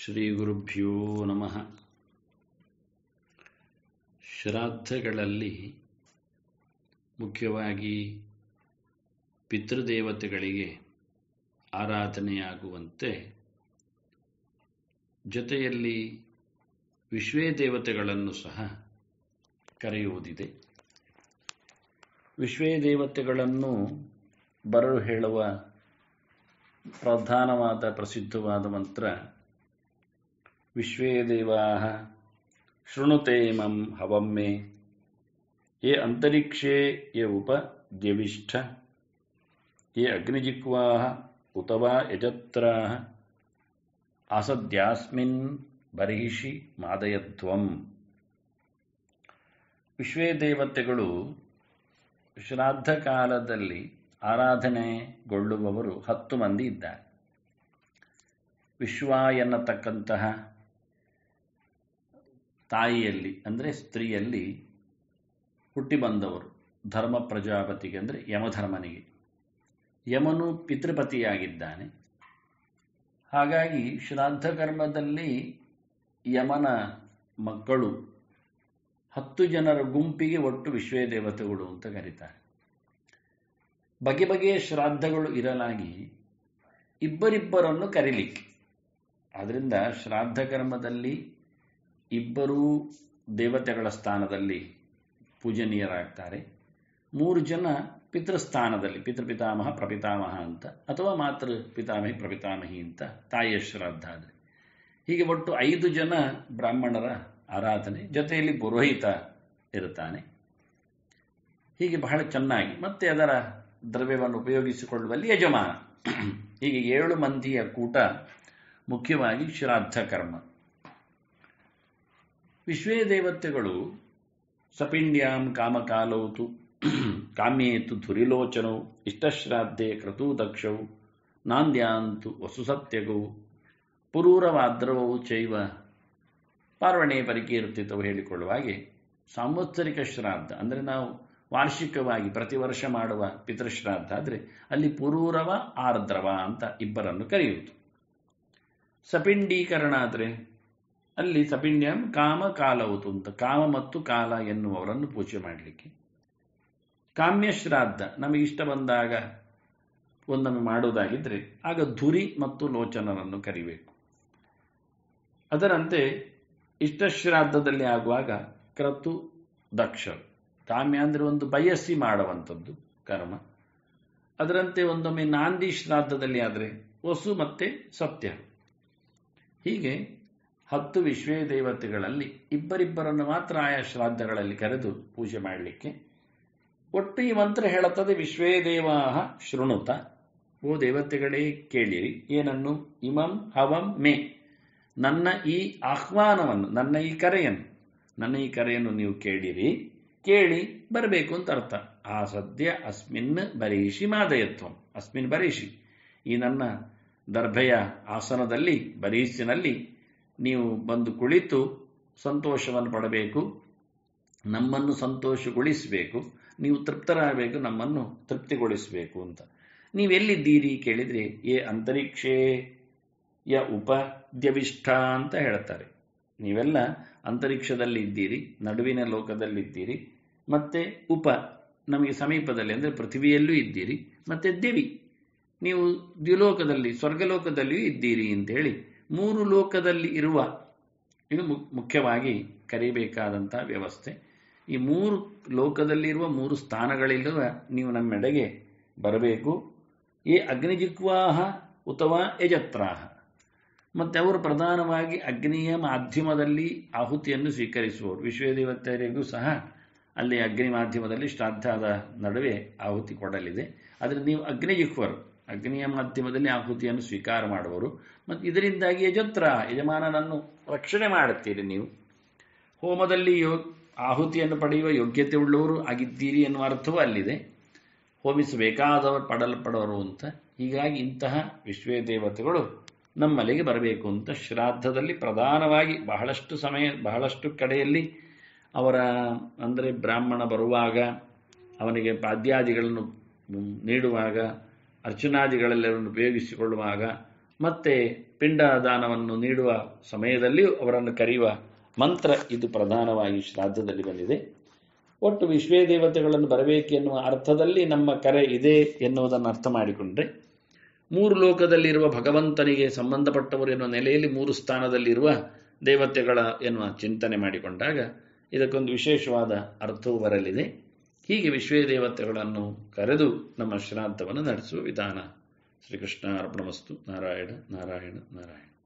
ಶ್ರೀಗುರುಭ್ಯೋ ನಮಃ. ಶ್ರಾದ್ದಗಳಲ್ಲಿ ಮುಖ್ಯವಾಗಿ ಪಿತೃದೇವತೆಗಳಿಗೆ ಆರಾಧನೆಯಾಗುವಂತೆ ಜೊತೆಯಲ್ಲಿ ವಿಶ್ವೇ ದೇವತೆಗಳನ್ನು ಸಹ ಕರೆಯುವುದಿದೆ. ವಿಶ್ವೇ ದೇವತೆಗಳನ್ನು ಬರಲು ಹೇಳುವ ಪ್ರಧಾನವಾದ ಪ್ರಸಿದ್ಧವಾದ ಮಂತ್ರ ವಿಶ್ವೇ ದೇವಾ. ಶೃಣುತೆ ಮಂ ಹವಮ್ಮೆ. ಯೇ ಅಂತರಿಕ್ಷೇ ಯೇ ಉಪ ದ್ಯವಿಷ್ಠ ಯೇ ಅಗ್ನಿಜಿಕ್ವಾ ಉತವಾ ಯಜತ್ರ ಅಸದ್ಯಾಸ್ಮಿನ್ ಬರ್ಹಿಷಿ ಮಾದಯತ್ವಂ ವಿಶ್ವೇ ದೇವತೆಗಳು ಶ್ರಾದ್ದ ಕಾಲದಲ್ಲಿ ಆರಾಧನೆಗೊಳ್ಳುವವರು ಹತ್ತು ಮಂದಿ ಇದ್ದಾರೆ. ವಿಶ್ವ ಎನ್ನತಕ್ಕಂತಹ ತಾಯಿಯಲ್ಲಿ, ಅಂದರೆ ಸ್ತ್ರೀಯಲ್ಲಿ ಹುಟ್ಟಿ ಬಂದವರು, ಧರ್ಮ ಪ್ರಜಾಪತಿಗೆ, ಅಂದರೆ ಯಮಧರ್ಮನಿಗೆ. ಯಮನು ಪಿತೃಪತಿಯಾಗಿದ್ದಾನೆ. ಹಾಗಾಗಿ ಶ್ರಾದ್ದ ಕರ್ಮದಲ್ಲಿ ಯಮನ ಮಕ್ಕಳು ಹತ್ತು ಜನರ ಗುಂಪಿಗೆ ಒಟ್ಟು ವಿಶ್ವೇ ದೇವತೆಗಳು ಅಂತ ಕರೀತಾರೆ. ಬಗೆ ಬಗೆಯ ಶ್ರಾದ್ದಗಳು ಇರಲಾಗಿ ಇಬ್ಬರಿಬ್ಬರನ್ನು ಕರೀಲಿಕ್ಕೆ. ಆದ್ದರಿಂದ ಶ್ರಾದ್ದ ಕರ್ಮದಲ್ಲಿ ಇಬ್ಬರೂ ದೇವತೆಗಳ ಸ್ಥಾನದಲ್ಲಿ ಪೂಜನೀಯರಾಗ್ತಾರೆ. ಮೂರು ಜನ ಪಿತೃಸ್ಥಾನದಲ್ಲಿ, ಪಿತೃಪಿತಾಮಹ, ಪ್ರಪಿತಾಮಹ ಅಂತ, ಅಥವಾ ಮಾತೃ ಪಿತಾಮಹಿ, ಪ್ರಪಿತಾಮಹಿ ಅಂತ ತಾಯಿಯ ಶ್ರಾದ್ದ ಆದರೆ ಹೀಗೆ ಒಟ್ಟು ಐದು ಜನ ಬ್ರಾಹ್ಮಣರ ಆರಾಧನೆ, ಜೊತೆಯಲ್ಲಿ ಪುರೋಹಿತ ಇರುತ್ತಾನೆ. ಹೀಗೆ ಬಹಳ ಚೆನ್ನಾಗಿ, ಮತ್ತೆ ಅದರ ದ್ರವ್ಯವನ್ನು ಉಪಯೋಗಿಸಿಕೊಳ್ಳುವಲ್ಲಿ ಯಜಮಾನ. ಹೀಗೆ ಏಳು ಮಂದಿಯ ಕೂಟ ಮುಖ್ಯವಾಗಿ ಶ್ರಾದ್ದ ಕರ್ಮ ವಿಶ್ವೇ ದೇವತೆಗಳು ಸಪಿಂಡ್ಯಾಂ ಕಾಮಕಾಲೌತು, ಕಾಮ್ಯೇತು ಧುರಿಲೋಚನೌ ಇಷ್ಟಶ್ರಾದ್ದೆ ಕ್ರತೂ ದಕ್ಷೌ ನಾಂದ್ಯಾಂತು ವಸುಸತ್ಯಗೌ ಪುರೂರವಾದ್ರವವು ಚೈವ, ಪಾರ್ವಣೆ ಪರಿಕೀರ್ತಿತವು ಹೇಳಿಕೊಳ್ಳುವ ಹಾಗೆ ಸಾಂವತ್ಸರಿಕ ಶ್ರಾದ್ದ ಅಂದರೆ ನಾವು ವಾರ್ಷಿಕವಾಗಿ ಪ್ರತಿ ವರ್ಷ ಮಾಡುವ ಪಿತೃಶ್ರಾದ್ದ ಆದರೆ ಅಲ್ಲಿ ಪುರೂರವ, ಆರ್ದ್ರವ ಅಂತ ಇಬ್ಬರನ್ನು ಕರೆಯುವುದು. ಸಪಿಂಡೀಕರಣ ಆದರೆ ಅಲ್ಲಿ ಸಪಿಣ್ಯಂ ಕಾಮ ಕಾಲವತು ಅಂತ, ಕಾಮ ಮತ್ತು ಕಾಲ ಎನ್ನುವವರನ್ನು ಪೂಜೆ ಮಾಡಲಿಕ್ಕೆ. ಕಾಮ್ಯ ಶ್ರಾದ್ದ ನಮಗೆ ಇಷ್ಟ ಬಂದಾಗ ಒಂದನ್ನು ಮಾಡುವುದಾಗಿದ್ದರೆ ಆಗ ಧುರಿ ಮತ್ತು ಲೋಚನರನ್ನು ಕರಿಬೇಕು. ಅದರಂತೆ ಇಷ್ಟಶ್ರಾದ್ದದಲ್ಲಿ ಆಗುವಾಗ ಕ್ರತು ದಕ್ಷ ಕಾಮ್ಯ ಅಂದರೆ ಒಂದು ಬಯಸಿ ಮಾಡುವಂಥದ್ದು ಕರ್ಮ. ಅದರಂತೆ ಒಂದೊಮ್ಮೆ ನಾಂದಿ ಶ್ರಾದ್ದದಲ್ಲಿ ಆದರೆ ವಸು ಮತ್ತೆ ಸತ್ಯ. ಹೀಗೆ ಹತ್ತು ವಿಶ್ವೇ ದೇವತೆಗಳಲ್ಲಿ ಇಬ್ಬರಿಬ್ಬರನ್ನು ಮಾತ್ರ ಆಯಾ ಶ್ರಾದ್ದಗಳಲ್ಲಿ ಕರೆದು ಪೂಜೆ ಮಾಡಲಿಕ್ಕೆ. ಒಟ್ಟು ಈ ಮಂತ್ರ ಹೇಳುತ್ತದೆ ವಿಶ್ವೇ ದೇವಾಹ ಶೃಣುತ. ಓ ದೇವತೆಗಳೇ, ಕೇಳಿರಿ, ಏನನ್ನು? ಇಮಂ ಹವಂ ಮೇ. ನನ್ನ ಈ ಆಹ್ವಾನವನ್ನು, ನನ್ನ ಈ ಕರೆಯನ್ನು, ನನ್ನ ಈ ಕರೆಯನ್ನು ನೀವು ಕೇಳಿರಿ, ಕೇಳಿ ಬರಬೇಕು ಅಂತ ಅರ್ಥ. ಆ ಸದ್ಯ ಅಸ್ಮಿನ್ ಬರೀಷಿ ಮಾದಯತ್ವ, ಅಸ್ಮಿನ್ ಬರೀಷಿ. ಈ ನನ್ನ ದರ್ಭೆಯ ಆಸನದಲ್ಲಿ ಬರೀಸಿನಲ್ಲಿ ನೀವು ಬಂದು ಕುಳಿತು ಸಂತೋಷವನ್ನು ಪಡಬೇಕು, ನಮ್ಮನ್ನು ಸಂತೋಷಗೊಳಿಸಬೇಕು, ನೀವು ತೃಪ್ತರಾಗಬೇಕು, ನಮ್ಮನ್ನು ತೃಪ್ತಿಗೊಳಿಸಬೇಕು ಅಂತ. ನೀವೆಲ್ಲಿದ್ದೀರಿ ಕೇಳಿದರೆ ಏ ಅಂತರಿಕ್ಷೇ ಯ ಉಪದ್ಯವಿಷ್ಠ ಅಂತ ಹೇಳ್ತಾರೆ. ನೀವೆಲ್ಲ ಅಂತರಿಕ್ಷದಲ್ಲಿ ಇದ್ದೀರಿ ನಡುವಿನ ಲೋಕದಲ್ಲಿದ್ದೀರಿ, ಮತ್ತೆ ಉಪ, ನಮಗೆ ಸಮೀಪದಲ್ಲಿ ಅಂದರೆ ಪೃಥ್ವಿಯಲ್ಲೂ ಇದ್ದೀರಿ, ಮತ್ತೆ ದೇವಿ, ನೀವು ದ್ವಿಲೋಕದಲ್ಲಿ, ಸ್ವರ್ಗಲೋಕದಲ್ಲಿಯೂ ಇದ್ದೀರಿ ಅಂತೇಳಿ ಮೂರು ಲೋಕದಲ್ಲಿ ಇರುವ ಇದು ಮುಖ್ಯವಾಗಿ ಕರೀಬೇಕಾದಂಥ ವ್ಯವಸ್ಥೆ. ಈ ಮೂರು ಲೋಕದಲ್ಲಿರುವ ಮೂರು ಸ್ಥಾನಗಳಿರುವ ನೀವು ನಮ್ಮೆಡೆಗೆ ಬರಬೇಕು. ಈ ಅಗ್ನಿಜಿಕ್ವಾಹ ಅಥವಾ ಯಜತ್ರಾಹ. ಮತ್ತು ಅವರು ಪ್ರಧಾನವಾಗಿ ಅಗ್ನಿಯ ಮಾಧ್ಯಮದಲ್ಲಿ ಆಹುತಿಯನ್ನು ಸ್ವೀಕರಿಸುವರು ವಿಶ್ವದೇವತೆಯರಿಗೂ ಸಹ ಅಲ್ಲಿ ಅಗ್ನಿ ಮಾಧ್ಯಮದಲ್ಲಿ ಶ್ರಾದ್ದಾದ ನಡುವೆ ಆಹುತಿ ಕೊಡಲಿದೆ. ಆದರೆ ನೀವು ಅಗ್ನಿಜಿಕ್ವರು. ಅಗ್ನಿಯ ಮಾಧ್ಯಮದಲ್ಲಿ ಆಹುತಿಯನ್ನು ಸ್ವೀಕಾರ ಮಾಡುವರು. ಮತ್ತು ಇದರಿಂದಾಗಿ ಯಜತ್ರ, ಯಜಮಾನನನ್ನು ರಕ್ಷಣೆ ಮಾಡುತ್ತೀರಿ ನೀವು. ಹೋಮದಲ್ಲಿ ಯೋ ಆಹುತಿಯನ್ನು ಪಡೆಯುವ ಯೋಗ್ಯತೆ ಉಳ್ಳವರು ಆಗಿದ್ದೀರಿ ಎನ್ನುವ ಅರ್ಥವೂ ಅಲ್ಲಿದೆ. ಹೋಮಿಸಬೇಕಾದವರು ಪಡಲ್ಪಡೋರು ಅಂತ. ಹೀಗಾಗಿ ಇಂತಹ ವಿಶ್ವೇ ದೇವತೆಗಳು ನಮ್ಮಲ್ಲಿಗೆ ಬರಬೇಕು ಅಂತ ಶ್ರಾದ್ದದಲ್ಲಿ ಪ್ರಧಾನವಾಗಿ ಬಹಳಷ್ಟು ಸಮಯ, ಬಹಳಷ್ಟು ಕಡೆಯಲ್ಲಿ ಅವರ, ಅಂದರೆ ಬ್ರಾಹ್ಮಣ ಬರುವಾಗ ಅವನಿಗೆ ಪಾದ್ಯಾದಿಗಳನ್ನು ನೀಡುವಾಗ ಅರ್ಚನಾದಿಗಳೆಲ್ಲವನ್ನು ಉಪಯೋಗಿಸಿಕೊಳ್ಳುವಾಗ ಮತ್ತೆ ಪಿಂಡದಾನವನ್ನು ನೀಡುವ ಸಮಯದಲ್ಲಿಯೂ ಅವರನ್ನು ಕರೆಯುವ ಮಂತ್ರ ಇದು ಪ್ರಧಾನವಾಗಿ ಶ್ರಾದ್ದದಲ್ಲಿ ಬಂದಿದೆ. ಒಟ್ಟು ವಿಶ್ವೇ ದೇವತೆಗಳನ್ನು ಬರಬೇಕೆನ್ನುವ ಅರ್ಥದಲ್ಲಿ ನಮ್ಮ ಕರೆ ಇದೆ ಎನ್ನುವುದನ್ನು ಅರ್ಥ ಮಾಡಿಕೊಂಡ್ರೆ, ಮೂರು ಲೋಕದಲ್ಲಿರುವ ಭಗವಂತನಿಗೆ ಸಂಬಂಧಪಟ್ಟವರು ಎನ್ನುವ ನೆಲೆಯಲ್ಲಿ ಮೂರು ಸ್ಥಾನದಲ್ಲಿರುವ ದೇವತೆಗಳ ಎನ್ನುವ ಚಿಂತನೆ ಮಾಡಿಕೊಂಡಾಗ ಇದಕ್ಕೊಂದು ವಿಶೇಷವಾದ ಅರ್ಥವೂ ಬರಲಿದೆ. ಹೀಗೆ ವಿಶ್ವೇ ದೇವತೆಗಳನ್ನು ಕರೆದು ನಮ್ಮ ಶ್ರಾದ್ದವನ್ನು ನಡೆಸುವ ವಿಧಾನ. ಶ್ರೀಕೃಷ್ಣ ಅರ್ಪಣಮಸ್ತು ನಾರಾಯಣ ನಾರಾಯಣ ನಾರಾಯಣ.